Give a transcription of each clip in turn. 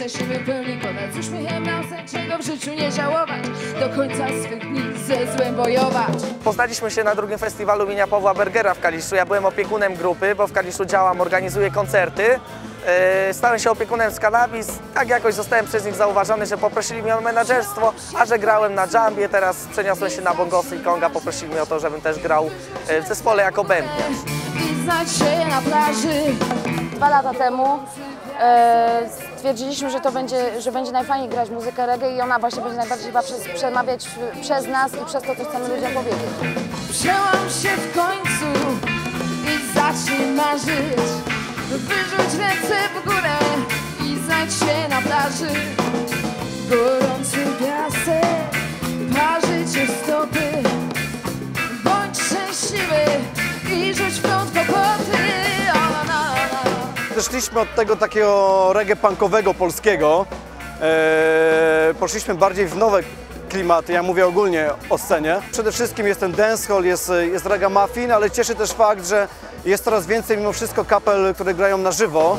szczęśliwy pełni konec Uśmiechem na sen, czego w życiu nie żałować Do końca swych dni ze złem bojować Poznaliśmy się na drugim festiwalu imienia Pawła Bergera w Kaliszu. Ja byłem opiekunem grupy, bo w Kaliszu działam, organizuję koncerty. E, Stałem się opiekunem z Cannabis. Tak jakoś zostałem przez nich zauważony, że poprosili mnie o menadżerstwo, a że grałem na jambie, teraz przeniosłem się na bongosy i konga. Poprosili mnie o to, żebym też grał e, w zespole jako bębniarz. I znać się na plaży Dwa lata temu e, stwierdziliśmy, że to będzie, że będzie najfajniej grać muzykę reggae i ona właśnie będzie najbardziej chyba przez, przemawiać przez nas i przez to, co chcemy ludziom powiedzieć. Przełam się w końcu i zacznij marzyć. Wyrzuć ręce w górę i znajdź się na plaży. Gorący piasek na. Zeszliśmy od tego takiego reggae punkowego polskiego. Eee, poszliśmy bardziej w nowe klimaty, ja mówię ogólnie o scenie. Przede wszystkim jest ten dancehall, jest, jest ragamuffin, ale cieszy też fakt, że jest coraz więcej mimo wszystko kapel, które grają na żywo.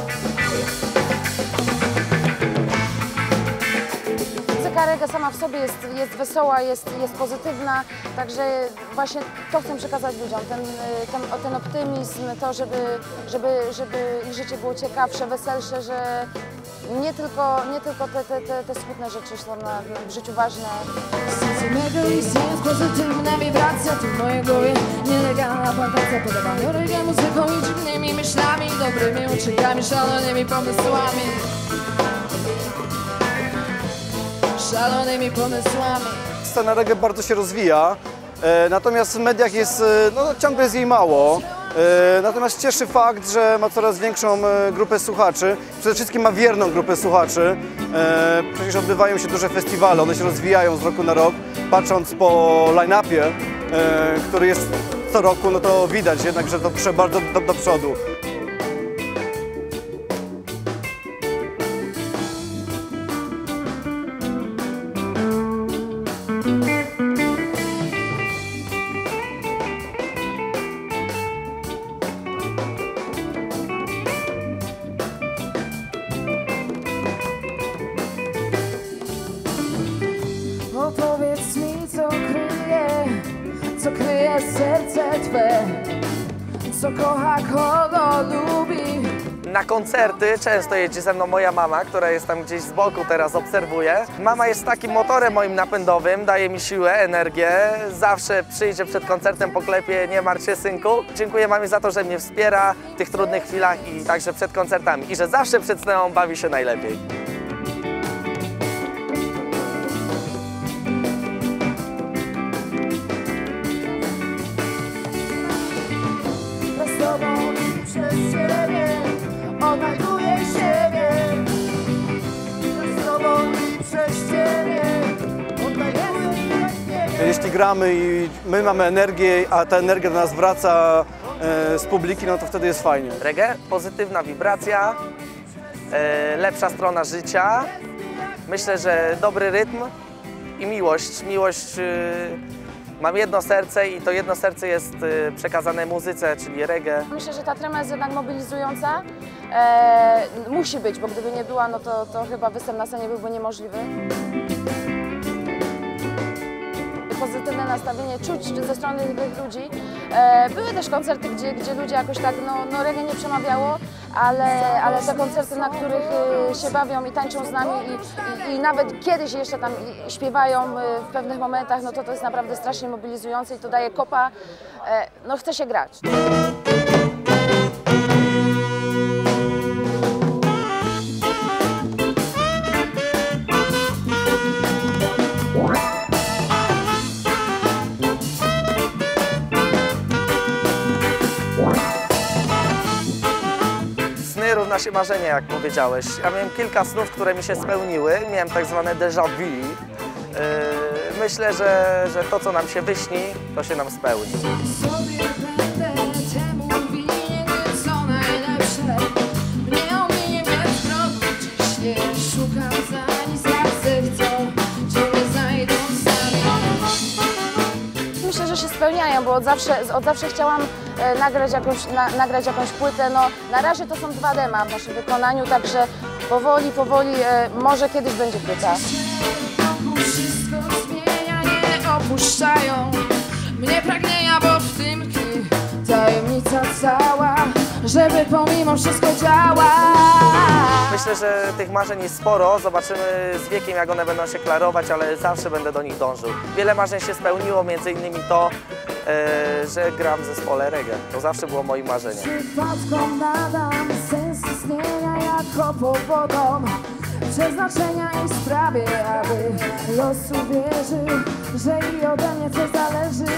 Muzyka sama w sobie jest, jest wesoła, jest, jest pozytywna, także właśnie to chcę przekazać ludziom, ten, y, ten, ten optymizm, to, żeby, żeby, żeby ich życie było ciekawsze, weselsze, że nie tylko, nie tylko te, te, te, te smutne rzeczy są na, w życiu ważne. Sensu mego istnieje pozytywna wibracja Tu w mojej głowie nielegalna plantacja Podawanie reggae muzyką i dziwnymi myślami Dobrymi uczynkami, szalonymi pomysłami Szalonymi pomysłami Scena reggae bardzo się rozwija, e, natomiast w mediach jest, e, no, ciągle jest jej mało. E, Natomiast cieszy fakt, że ma coraz większą grupę słuchaczy. Przede wszystkim ma wierną grupę słuchaczy. Przecież odbywają się duże festiwale, one się rozwijają z roku na rok. Patrząc po line-upie, który jest co roku, no to widać jednak, że to prze bardzo do, do przodu. Serce Twe Co kocha, kogo lubi Na koncerty często jedzie ze mną moja mama, która jest tam gdzieś z boku teraz, obserwuje. Mama jest takim motorem moim napędowym, daje mi siłę, energię. Zawsze przyjdzie przed koncertem, poklepie, nie martw się synku. Dziękuję mamie za to, że mnie wspiera w tych trudnych chwilach i także przed koncertami. I że zawsze przed sceną bawi się najlepiej. Jeśli gramy i my mamy energię, a ta energia do nas wraca e, z publiki, no to wtedy jest fajnie. Reggae, pozytywna wibracja, e, lepsza strona życia. Myślę, że dobry rytm i miłość. Miłość. e, Mam jedno serce i to jedno serce jest e, przekazane muzyce, czyli reggae. Myślę, że ta trema jest jednak mobilizująca. E, musi być, bo gdyby nie była, no to, to chyba występ na scenie byłby niemożliwy. Pozytywne nastawienie czuć ze strony tych ludzi. E, były też koncerty, gdzie, gdzie ludzie jakoś tak, no, no reggae nie przemawiało, ale, ale te koncerty, na których e, się bawią i tańczą z nami i, i, i nawet kiedyś jeszcze tam śpiewają e, w pewnych momentach, no to to jest naprawdę strasznie mobilizujące i to daje kopa. No chce się grać. Równa się marzenie, jak powiedziałeś. Ja miałem kilka snów, które mi się spełniły. Miałem tak zwane déjà vu. Yy, Myślę, że, że to, co nam się wyśni, to się nam spełni. Spełniają, bo od zawsze, od zawsze chciałam e, nagrać jakąś, na, nagrać jakąś płytę. No, na razie to są dwa dema w naszym wykonaniu, także powoli, powoli, e, może kiedyś będzie płyta. Wszystko zmienia, nie opuszczają mnie pragnienia, bo w tym tajemnica cała, żeby pomimo wszystko działa. Myślę, że tych marzeń jest sporo. Zobaczymy z wiekiem, jak one będą się klarować, ale zawsze będę do nich dążył. Wiele marzeń się spełniło, między innymi to, e, że gram w zespole reggae. To zawsze było moim marzeniem. Przypadkom nadam sens istnienia jako powodom przeznaczenia i sprawie, aby los uwierzył, że i ode mnie zależy.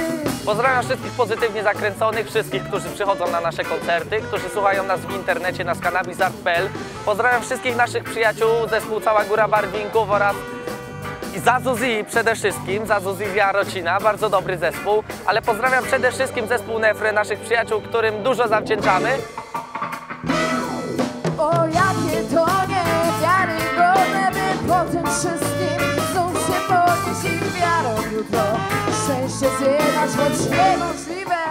Pozdrawiam wszystkich pozytywnie zakręconych, wszystkich, którzy przychodzą na nasze koncerty, którzy słuchają nas w internecie na skanabisart.pl. Pozdrawiam wszystkich naszych przyjaciół, zespół Cała Góra Barwinków oraz i Zazuzi przede wszystkim, Zazuzi Jarocina, bardzo dobry zespół, ale pozdrawiam przede wszystkim zespół Nefry, naszych przyjaciół, którym dużo zawdzięczamy. O jakie to wszystkim znów się podnieść i wiarą jutro. Szczęście zjechać, choć niemożliwe